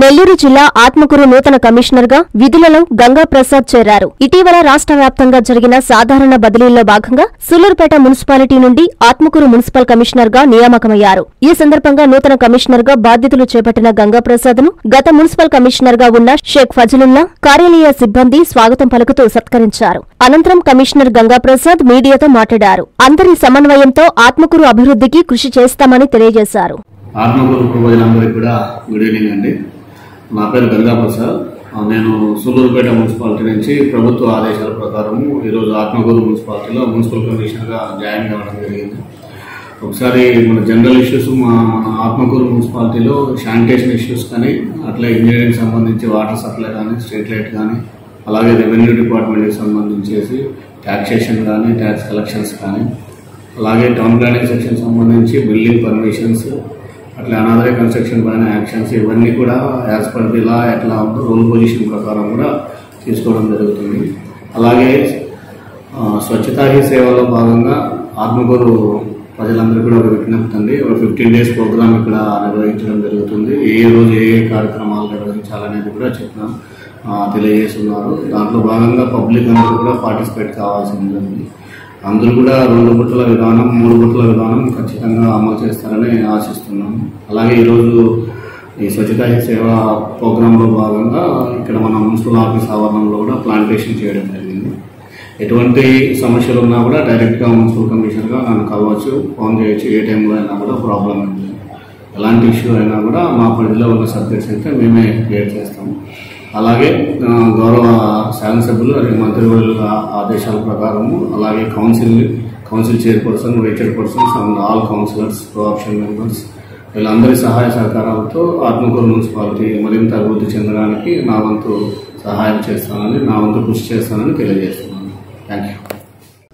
నెల్లూరు జిల్లా ఆత్మకూరు నూతన కమిషనర్గా విధులలో గంగాప్రసాద్ చేరారు. ఇటీవల రాష్ట్ర వ్యాప్తంగా జరిగిన సాధారణ బదిలీల్లో భాగంగా సులూరుపేట మున్సిపాలిటీ నుండి ఆత్మకూరు మున్సిపల్ కమిషనర్గా నియామకమయ్యారు. ఈ సందర్భంగా నూతన కమిషనర్గా బాధ్యతలు చేపట్టిన గంగాప్రసాద్ను ను గత మున్సిపల్ కమిషనర్గా ఉన్న షేక్ ఫజలుల్లా కార్యాలయ సిబ్బంది స్వాగతం పలుకుతూ సత్కరించారు. అనంతరం కమిషనర్ గంగాప్రసాద్ మీడియాతో మాట్లాడారు. అందరి సమన్వయంతో ఆత్మకూరు అభివృద్ధికి కృషి చేస్తామని తెలియజేశారు. ఆత్మకూరు ప్రజలందరికీ కూడా గుడ్ ఈవినింగ్ అండి. నా పేరు గంగా ప్రసాద్ నేను సూలూరుపేట మున్సిపాలిటీ నుంచి ప్రభుత్వ ఆదేశాల ప్రకారం ఈరోజు ఆత్మకూరు మున్సిపాలిటీలో మున్సిపల్ కమిషనర్గా జాయిన్ కావడం జరిగింది. ఒకసారి మన జనరల్ ఇష్యూస్ మా మన ఆత్మకూరు మున్సిపాలిటీలో శానిటేషన్ ఇష్యూస్ కానీ అట్లా ఇంజనీరింగ్ సంబంధించి వాటర్ సప్లై కానీ స్ట్రీట్ లైట్ కానీ అలాగే రెవెన్యూ డిపార్ట్మెంట్కి సంబంధించేసి ట్యాక్సేషన్ కానీ ట్యాక్స్ కలెక్షన్స్ కానీ అలాగే టౌన్ ప్లానింగ్ సెక్షన్ సంబంధించి బిల్డింగ్ పర్మిషన్స్ అట్లా అనాథరీ కన్స్ట్రక్షన్ పైన యాక్షన్స్ ఇవన్నీ కూడా యాజ్ పర్ ది లా ఎట్లా ఉందో రూల్ పొజిషన్ ప్రకారం కూడా తీసుకోవడం జరుగుతుంది. అలాగే స్వచ్ఛతా హీ సేవలో భాగంగా ఆత్మకూరు ప్రజలందరూ కూడా ఒక విజ్ఞప్తి అండి ఒక ఫిఫ్టీన్ డేస్ ప్రోగ్రామ్ ఇక్కడ నిర్వహించడం జరుగుతుంది. ఏ రోజు ఏ ఏ కార్యక్రమాలు నిర్వహించాలనేది కూడా చెప్పినాం తెలియజేస్తున్నారు. దాంట్లో భాగంగా పబ్లిక్ అందరూ కూడా పార్టిసిపేట్ కావాల్సి ఉంటుంది అందరూ కూడా రెండు బుట్టల విధానం మూడు బుట్టల విధానం ఖచ్చితంగా అమలు చేస్తారని ఆశిస్తున్నాము. అలాగే ఈరోజు ఈ స్వచ్ఛతా సేవ ప్రోగ్రాంలో భాగంగా ఇక్కడ మన మున్సిపల్ ఆఫీస్ ఆవరణంలో కూడా ప్లాంటేషన్ చేయడం జరిగింది. ఎటువంటి సమస్యలు ఉన్నా కూడా డైరెక్ట్గా మున్సిపల్ కమిషనర్గా నన్ను కలవచ్చు ఫోన్ చేయొచ్చు ఏ టైంలో అయినా కూడా ప్రాబ్లం ఉంది. ఎలాంటి ఇష్యూ అయినా కూడా మా పరిధిలో ఉన్న సబ్జెక్ట్స్ అయితే మేమే క్రియేట్ చేస్తాము. అలాగే గౌరవ శాసనసభ్యులు మరియు మంత్రివర్యుల ఆదేశాల ప్రకారము అలాగే council council chairperson vice chairpersons and all councillors ప్రొఆప్షన్ members వీళ్ళందరి సహాయ సహకారాలతో ఆత్మకూరు మున్సిపాలిటీ మరింత అభివృద్ధి చెందడానికి నా వంతు సహాయం చేస్తానని నా వంతు కృషి చేస్తానని తెలియజేస్తున్నాను. Thank you